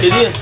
Hediye.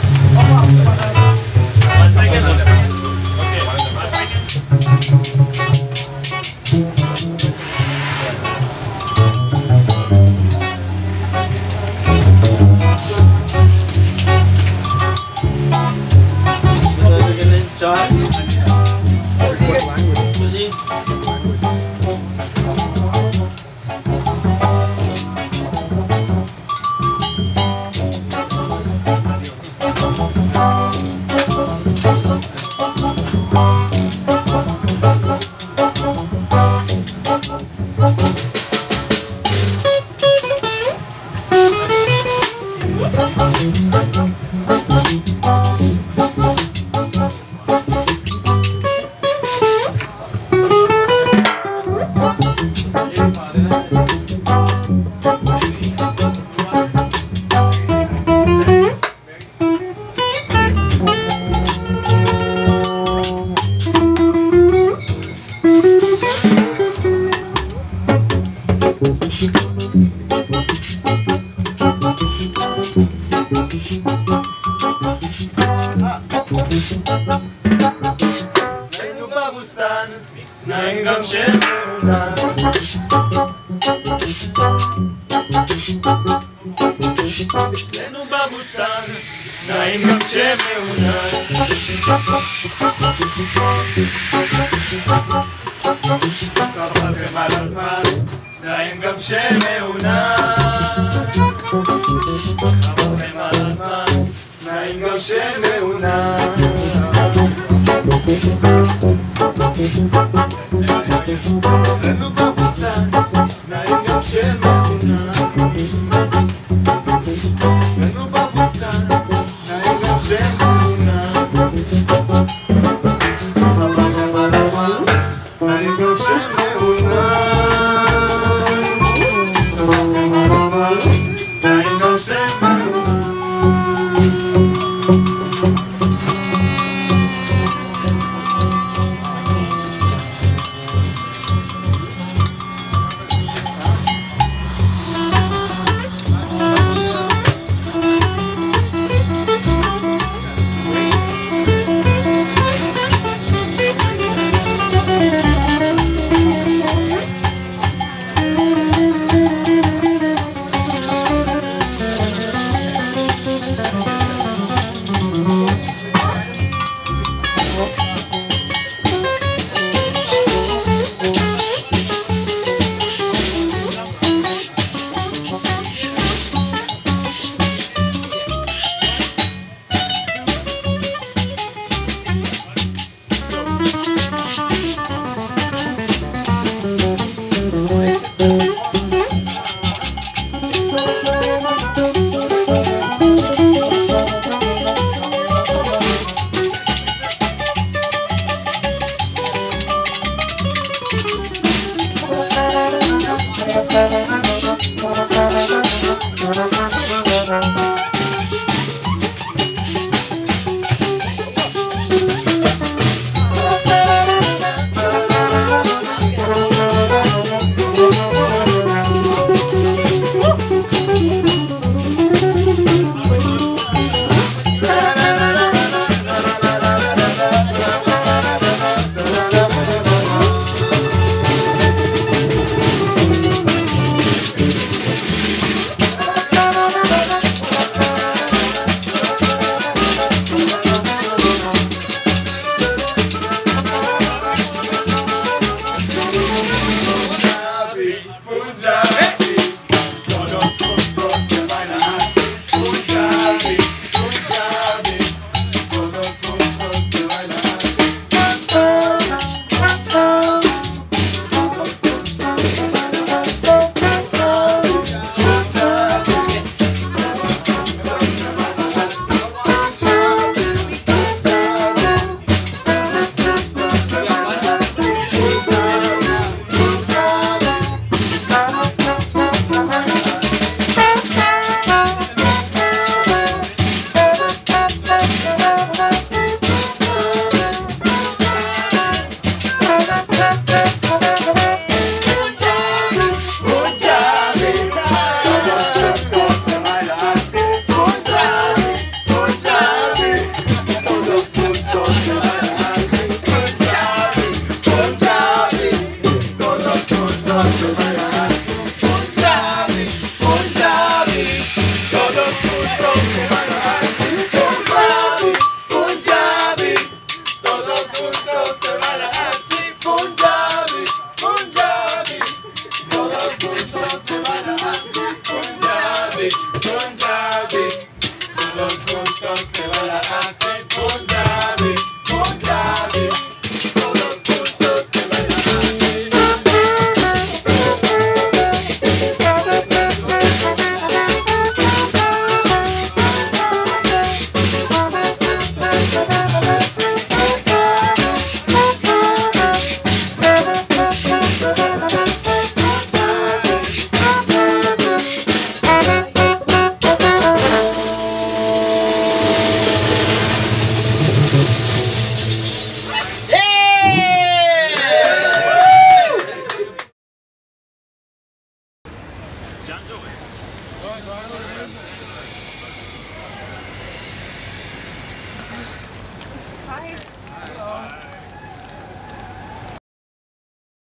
עיניים גם של מעולם. אצלנו בבוסתן, נעים גם שמעונן. חבל על הזמן, נעים גם שמעונן. חבל על הזמן, נעים גם שמעונן. down. 大丈夫です。